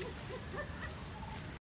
Ha ha ha!